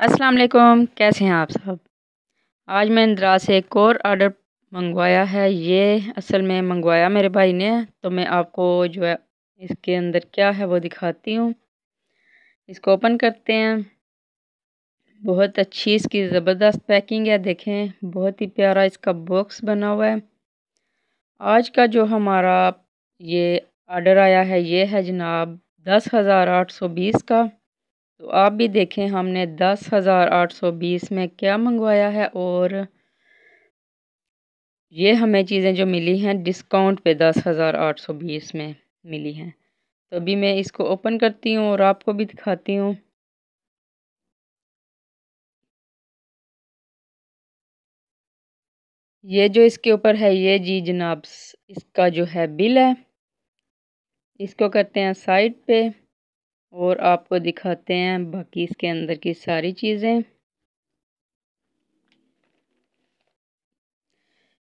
अस्सलाम वालेकुम कैसे हैं आप सब? आज मैं इंदिरा से एक और आर्डर मंगवाया है। ये असल में मंगवाया मेरे भाई ने तो मैं आपको जो है इसके अंदर क्या है वो दिखाती हूँ। इसको ओपन करते हैं। बहुत अच्छी इसकी ज़बरदस्त पैकिंग है, देखें। बहुत ही प्यारा इसका बॉक्स बना हुआ है। आज का जो हमारा ये आर्डर आया है, ये है जनाब दस हज़ार आठ सौ बीस का। तो आप भी देखें हमने दस हज़ार आठ सौ बीस में क्या मंगवाया है और ये हमें चीज़ें जो मिली हैं डिस्काउंट पे दस हज़ार आठ सौ बीस में मिली हैं। तो अभी मैं इसको ओपन करती हूँ और आपको भी दिखाती हूँ। ये जो इसके ऊपर है, ये जी जनाब इसका जो है बिल है, इसको करते हैं साइड पे। और आपको दिखाते हैं बाकी इसके अंदर की सारी चीज़ें।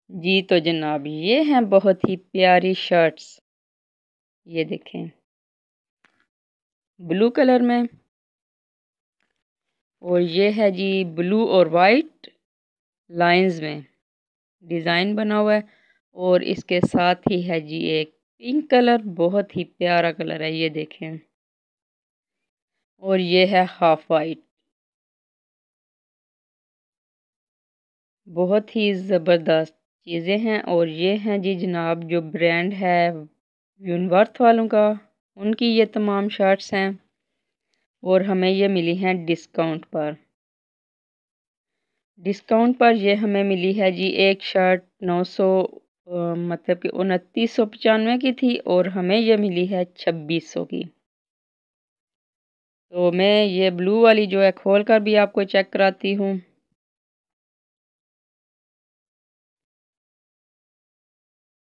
जी तो जनाब, ये हैं बहुत ही प्यारी शर्ट्स। ये देखें। ब्लू कलर में। और ये है जी ब्लू और वाइट लाइंस में। डिज़ाइन बना हुआ है। और इसके साथ ही है जी एक पिंक कलर, बहुत ही प्यारा कलर है, ये देखें। और ये है हाफ़ वाइट बहुत ही ज़बरदस्त चीज़ें हैं और ये हैं जी जनाब जो ब्रांड है यूनिवर्थ वालों का। उनकी ये तमाम शर्ट्स हैं और हमें ये मिली हैं डिस्काउंट पर। डिस्काउंट पर ये हमें मिली है जी एक शर्ट नौ सौ मतलब कि उनतीस सौ पचानवे की थी और हमें ये मिली है छब्बीस सौ की। तो मैं ये ब्लू वाली जो है खोल कर भी आपको चेक कराती हूँ।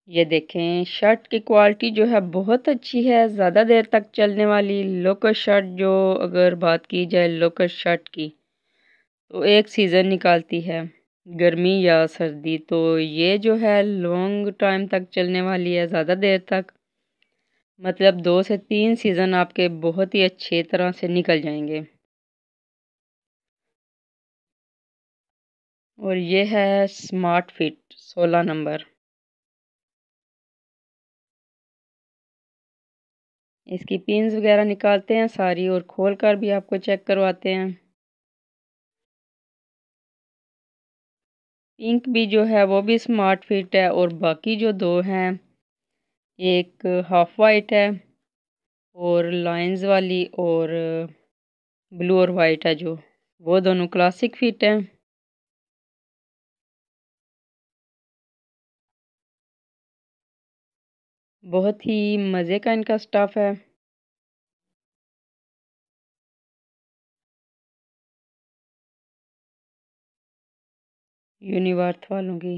ये देखें शर्ट की क्वालिटी जो है बहुत अच्छी है, ज़्यादा देर तक चलने वाली लोकल शर्ट जो अगर बात की जाए लोकल शर्ट की तो एक सीज़न निकालती है, गर्मी या सर्दी तो ये जो है लॉन्ग टाइम तक चलने वाली है, ज़्यादा देर तक। मतलब दो से तीन सीज़न आपके बहुत ही अच्छे तरह से निकल जाएँगे। और ये है स्मार्ट फिट सोलह नंबर। इसकी पिंस वगैरह निकालते हैं, सारी और खोल कर भी आपको चेक करवाते हैं। पिंक भी जो है, वो भी स्मार्ट फिट है और बाकी जो दो हैं एक हाफ़ वाइट है और लाइंस वाली और ब्लू और वाइट है जो। वो दोनों क्लासिक फिट हैं। बहुत ही मज़े का इनका स्टफ़ है। यूनिवर्थ वालों की।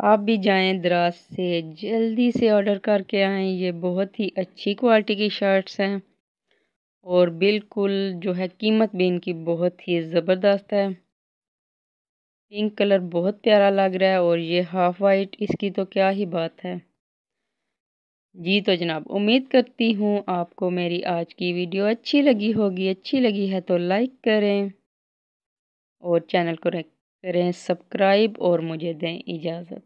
आप भी जाएँ दराज से, जल्दी से ऑर्डर करके आएँ। ये बहुत ही अच्छी क्वालिटी की शर्ट्स हैं और बिल्कुल जो है कीमत भी इनकी बहुत ही ज़बरदस्त है। पिंक कलर बहुत प्यारा लग रहा है और ये हाफ़ वाइट, इसकी तो क्या ही बात है। जी तो जनाब, उम्मीद करती हूँ आपको मेरी आज की वीडियो अच्छी लगी होगी। अच्छी लगी है तो लाइक करें और चैनल को करें सब्सक्राइब और मुझे दें इजाज़त।